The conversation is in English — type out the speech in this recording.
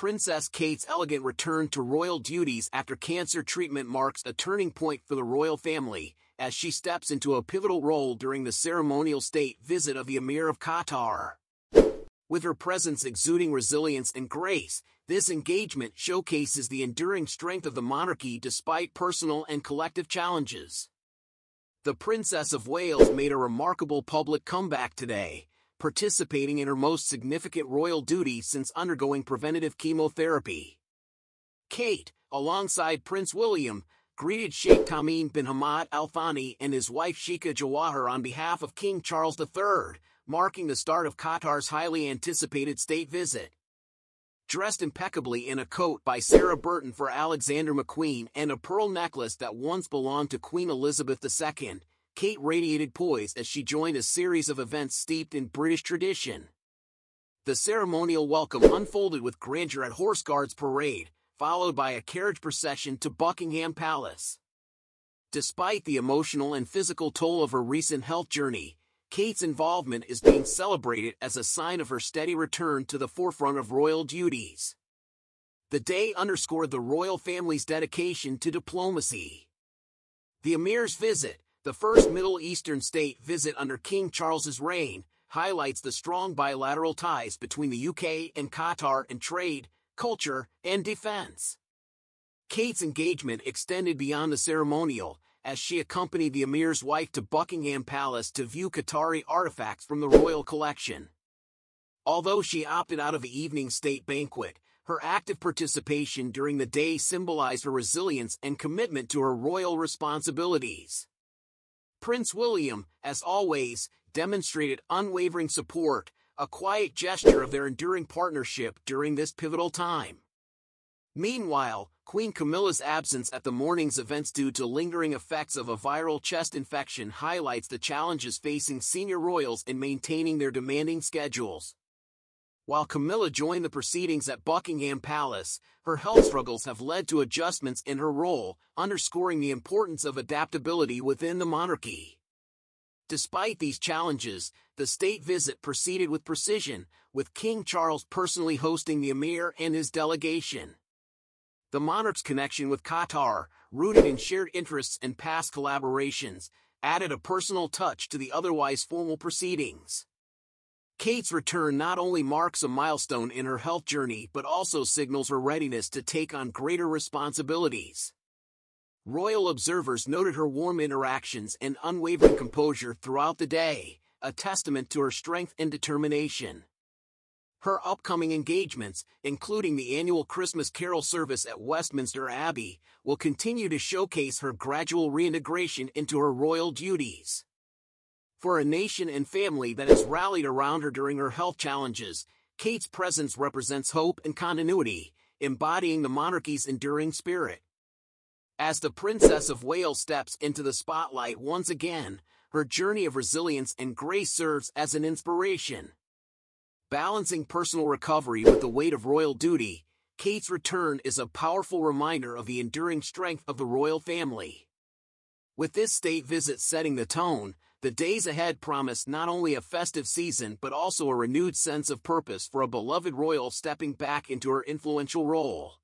Princess Kate's elegant return to royal duties after cancer treatment marks a turning point for the royal family, as she steps into a pivotal role during the ceremonial state visit of the Emir of Qatar. With her presence exuding resilience and grace, this engagement showcases the enduring strength of the monarchy despite personal and collective challenges. The Princess of Wales made a remarkable public comeback today, participating in her most significant royal duty since undergoing preventative chemotherapy. Kate, alongside Prince William, greeted Sheikh Tamim bin Hamad Al Thani and his wife Sheikha Jawahar on behalf of King Charles III, marking the start of Qatar's highly anticipated state visit. Dressed impeccably in a coat by Sarah Burton for Alexander McQueen and a pearl necklace that once belonged to Queen Elizabeth II, Kate radiated poise as she joined a series of events steeped in British tradition. The ceremonial welcome unfolded with grandeur at Horse Guards Parade, followed by a carriage procession to Buckingham Palace. Despite the emotional and physical toll of her recent health journey, Kate's involvement is being celebrated as a sign of her steady return to the forefront of royal duties. The day underscored the royal family's dedication to diplomacy. The Emir's visit, the first Middle Eastern state visit under King Charles's reign highlights the strong bilateral ties between the UK and Qatar in trade, culture, and defense. Kate's engagement extended beyond the ceremonial, as she accompanied the Emir's wife to Buckingham Palace to view Qatari artifacts from the royal collection. Although she opted out of the evening state banquet, her active participation during the day symbolized her resilience and commitment to her royal responsibilities. Prince William, as always, demonstrated unwavering support, a quiet gesture of their enduring partnership during this pivotal time. Meanwhile, Queen Camilla's absence at the morning's events due to lingering effects of a viral chest infection highlights the challenges facing senior royals in maintaining their demanding schedules. While Camilla joined the proceedings at Buckingham Palace, her health struggles have led to adjustments in her role, underscoring the importance of adaptability within the monarchy. Despite these challenges, the state visit proceeded with precision, with King Charles personally hosting the emir and his delegation. The monarch's connection with Qatar, rooted in shared interests and past collaborations, added a personal touch to the otherwise formal proceedings. Kate's return not only marks a milestone in her health journey but also signals her readiness to take on greater responsibilities. Royal observers noted her warm interactions and unwavering composure throughout the day, a testament to her strength and determination. Her upcoming engagements, including the annual Christmas Carol service at Westminster Abbey, will continue to showcase her gradual reintegration into her royal duties. For a nation and family that has rallied around her during her health challenges, Kate's presence represents hope and continuity, embodying the monarchy's enduring spirit. As the Princess of Wales steps into the spotlight once again, her journey of resilience and grace serves as an inspiration. Balancing personal recovery with the weight of royal duty, Kate's return is a powerful reminder of the enduring strength of the royal family. With this state visit setting the tone, the days ahead promise not only a festive season but also a renewed sense of purpose for a beloved royal stepping back into her influential role.